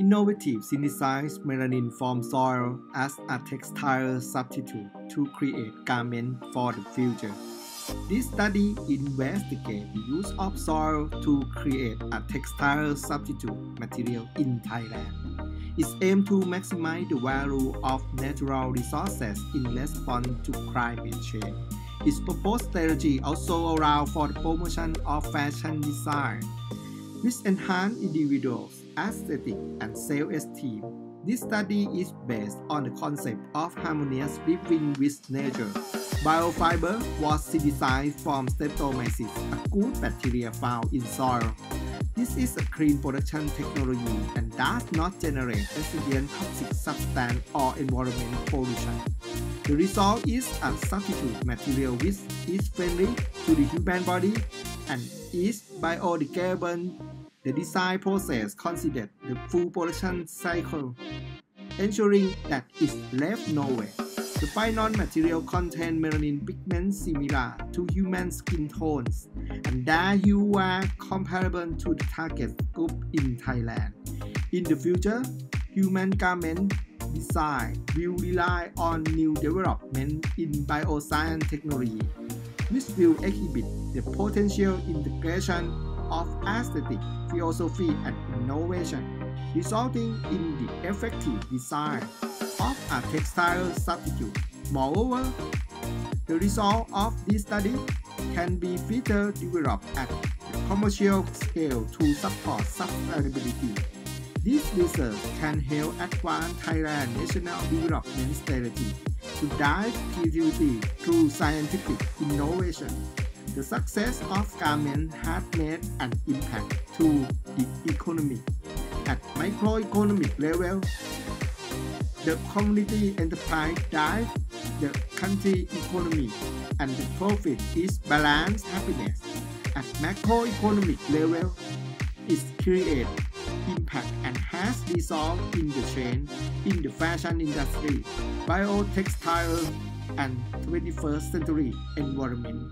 innovative synthesized melanin from soil as a textile substitute to create garments for the future. This study investigates the use of soil to create a textile substitute material in Thailand. It aims to maximize the value of natural resources in response to climate change. Its proposed strategy also allows for the promotion of fashion design, which enhance individuals' aesthetic and self-esteem. This study is based on the concept of harmonious living with nature. Biofiber was synthesized from Streptomyces, a good bacteria found in soil. This is a clean production technology and does not generate resident toxic substance or environmental pollution. The result is a substitute material which is friendly to the human body and is biodegradable. The design process considered the full production cycle, ensuring that it left nowhere. The final material contains melanin pigments similar to human skin tones, and that you are comparable to the target group in Thailand. In the future, human garment design will rely on new development in bioscience technology, which will exhibit the potential integration of aesthetic, philosophy, and innovation, resulting in the effective design of a textile substitute. Moreover, the result of this study can be further developed at commercial scale to support sustainability. This research can help advance Thailand national development strategy to drive creativity through scientific innovation. The success of garment has made an impact to the economy at microeconomic level the community enterprise drives the country economy and the profit is balanced happiness. At macroeconomic level, it creates impact and has resulted in the change in the fashion industry, biotextile, and 21st century environment.